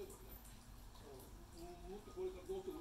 もっとこれからどうする